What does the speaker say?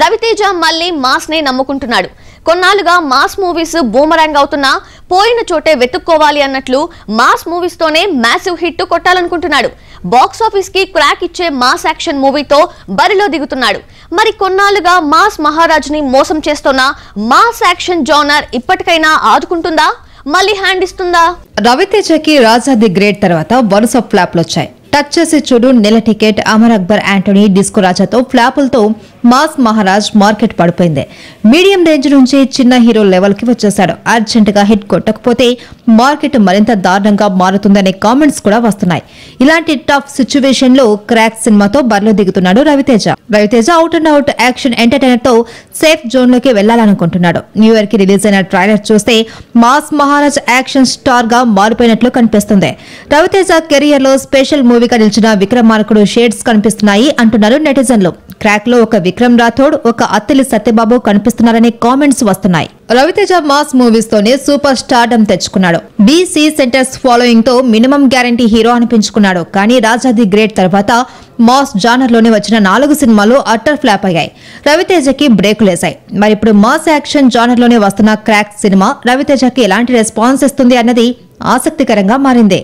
రవితేజ మళ్ళీ మాస్ నే నమ్ముకుంటున్నాడు. కొన్నాళ్ళుగా మాస్ మూవీస్ బూమరాంగ్ అవుతున్నా పోయిన చోటే వెతుక్కోవాలి అన్నట్లు మాస్ మూవీస్ తోనే మ్యాసివ్ హిట్ కొట్టాలనుకుంటున్నాడు. బాక్సాఫీస్కి క్రాక్ ఇచ్చే మాస్ యాక్షన్ మూవీతో బరిలో దిగుతున్నాడు. మరి కొన్నాళ్ళుగా మాస్ మహారాజ్ని మోసం చేస్తున్న మాస్ యాక్షన్ జోనర్ ఇప్పటికైనా ఆదుకుంటుందా? మళ్ళీ హ్యాండ్ ఇస్తుందా? రవితేజకి రాజా ది గ్రేట్ తర్వాత వరుస ఫ్లాప్లు వచ్చాయి టచ్ చేసి చూడు నెల టికెట్ అమర్ అక్బర్ యాంటోనీ డిస్కో రాజాతో ఫ్లాపులతో మాస్ మహారాజ్ మార్కెట్ పడిపోయింది. మీడియం రేంజ్ నుంచి చిన్న హీరో లెవెల్కి వచ్చేశాడు. అర్జెంట్గా హిట్ కొట్టకపోతే మార్కెట్ మరింత దారుణంగా మారుతుందనే కామెంట్స్ కూడా వస్తున్నాయి. ఇలాంటి టఫ్ సిచ్యువేషన్లో క్రాక్ సినిమాతో బరిలో దిగుతున్నాడు Raviteja. Raviteja out and out action ఎంటర్టైనర్తో safe జోన్లోకి వెళ్ళాలనుకుంటున్నాడు న్యూ ఇయర్కి రిలీజ్ అయిన ట్రైలర్ చూస్తే మాస్ మహారాజ్ యాక్షన్ స్టార్గా మారిపోయినట్లు కనిపిస్తుంది. రవితేజ కెరియర్లో స్పెషల్ మూవీగా నిలిచిన విక్రమార్కుడు షేడ్స్ కనిపిస్తున్నాయి అంటున్నారు నెటిజన్లు. క్రాక్లో ఒక విక్రమ్ రాథోడ్ ఒక అత్తిలి సత్యబాబు కనిపిస్తున్నారనే కామెంట్స్ వస్తున్నాయి. రవితేజ మాస్ మూవీస్ తోనే సూపర్ స్టార్డమ్ తెచ్చుకున్నాడు. బీసీ సెంటర్స్ ఫాలోయింగ్తో మినిమం గ్యారంటీ హీరో అనిపించుకున్నాడు. కానీ రాజాది గ్రేట్ తర్వాత మాస్ జానర్లోనే వచ్చిన నాలుగు సినిమాలు అట్టర్ ఫ్లాప్ అయ్యాయి. రవితేజకి బ్రేకులేశాయి మరి ఇప్పుడు మాస్ యాక్షన్ జానర్లోనే వస్తున్న క్రాక్ సినిమా రవితేజకి ఎలాంటి రెస్పాన్స్ ఇస్తుంది అన్నది ఆసక్తికరంగా మారింది.